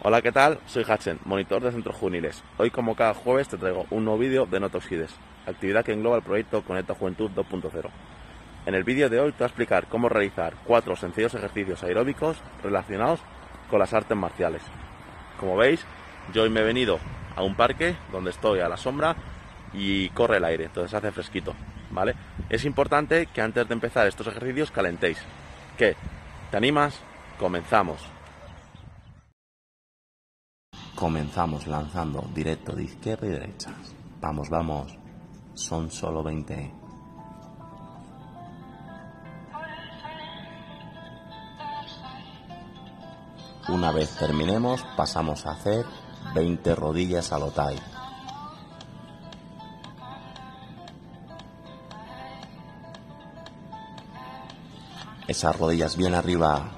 Hola, ¿qué tal? Soy Hatchen, monitor de centros juveniles. Hoy, como cada jueves, te traigo un nuevo vídeo de No Toxides, actividad que engloba el proyecto Conecta Juventud 2.0. En el vídeo de hoy te voy a explicar cómo realizar cuatro sencillos ejercicios aeróbicos relacionados con las artes marciales. Como veis, yo hoy me he venido a un parque donde estoy a la sombra y corre el aire, entonces hace fresquito, ¿vale? Es importante que antes de empezar estos ejercicios calentéis. ¿Qué? ¿Te animas? Comenzamos. Comenzamos lanzando directo de izquierda y derecha. Vamos, vamos. Son solo 20. Una vez terminemos, pasamos a hacer 20 rodillas al otai. Esas rodillas bien arriba.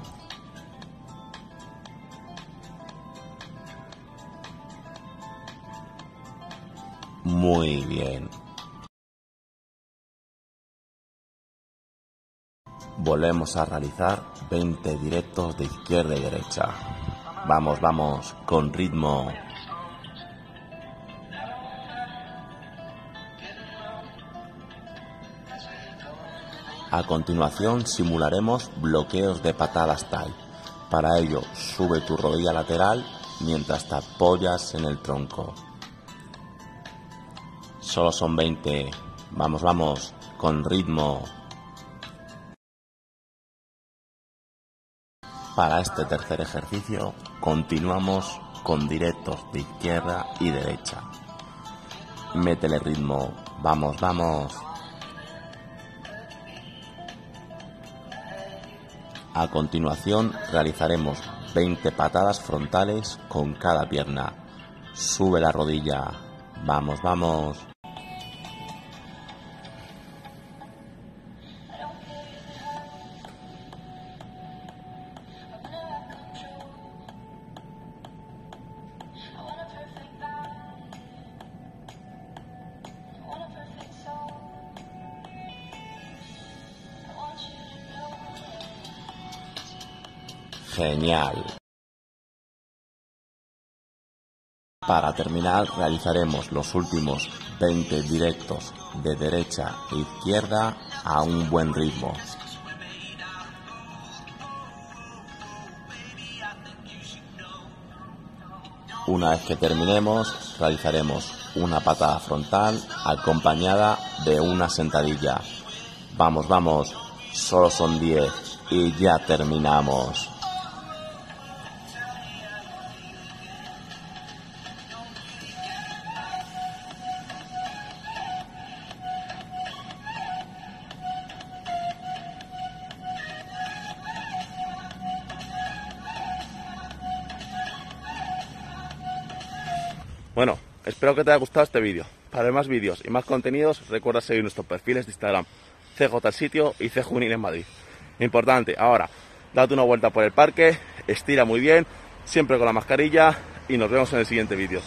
Muy bien. Volvemos a realizar 20 directos de izquierda y derecha. Vamos, vamos, con ritmo. A continuación simularemos bloqueos de patadas Thai. Para ello, sube tu rodilla lateral mientras te apoyas en el tronco. Solo son 20. Vamos, vamos, con ritmo. Para este tercer ejercicio continuamos con directos de izquierda y derecha. Métele ritmo. Vamos, vamos. A continuación realizaremos 20 patadas frontales con cada pierna. Sube la rodilla. Vamos, vamos. Genial. Para terminar realizaremos los últimos 20 directos de derecha e izquierda a un buen ritmo. Una vez que terminemos realizaremos una patada frontal acompañada de una sentadilla. Vamos, vamos, solo son 10 y ya terminamos. Bueno, espero que te haya gustado este vídeo. Para ver más vídeos y más contenidos, recuerda seguir nuestros perfiles de Instagram, CJ sitio y CJunil en Madrid. Importante, ahora, date una vuelta por el parque, estira muy bien, siempre con la mascarilla y nos vemos en el siguiente vídeo.